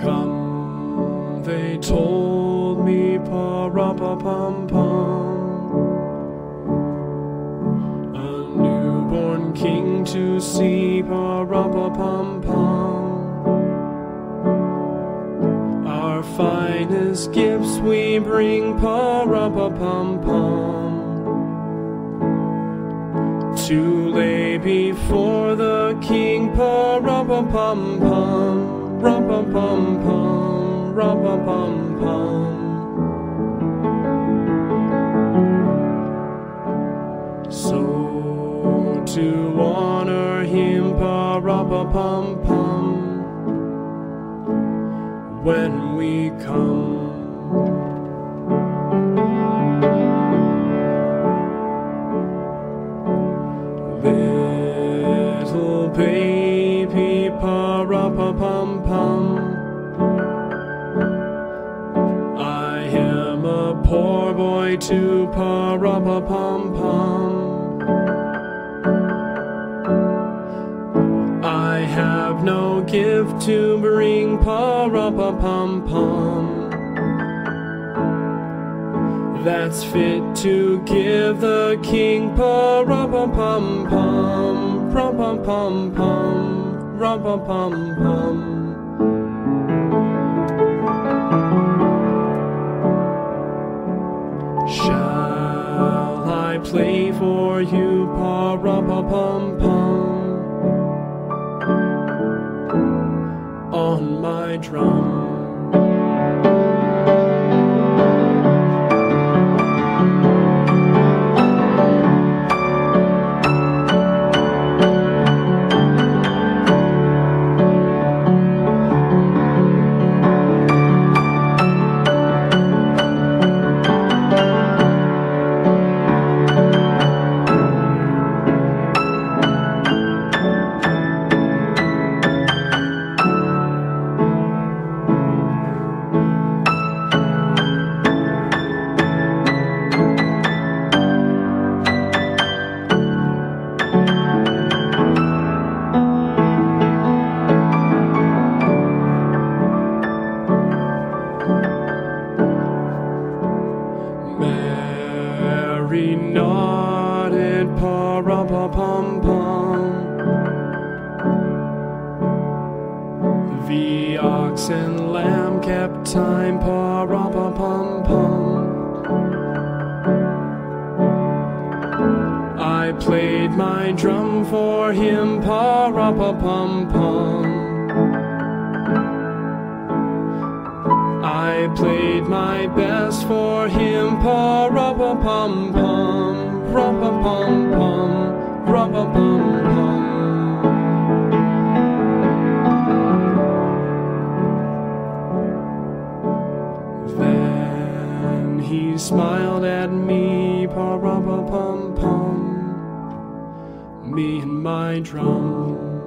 come, they told me, pa-ra-pa-pum-pum. A newborn king to see, pa-ra-pa-pum-pum. Our finest gifts we bring, pa-ra-pa-pum-pum. To lay before the king, pa-ra-pa-pum-pum. Rum pum pum rum pum pum pum. So to honor him, pa rum pum pum pum. When we come. Little baby, pa ra pa pum pum. I am a poor boy too, pa ra pa pum pum. I have no gift to bring, pa ra pa pum pum. That's fit to give the king, pa ra pum pum pum, pum pum pum, rum pum pum pum. Shall I play for you, pa ra pa pum pum, on my drum? Rum pum pum. The ox and lamb kept time, pa rum pum pum. I played my drum for him, pa rum pum pum. I played my best for him, pa ra pum pum, ra pum pum, smiled at me, pa ra pum pum, me and my drum.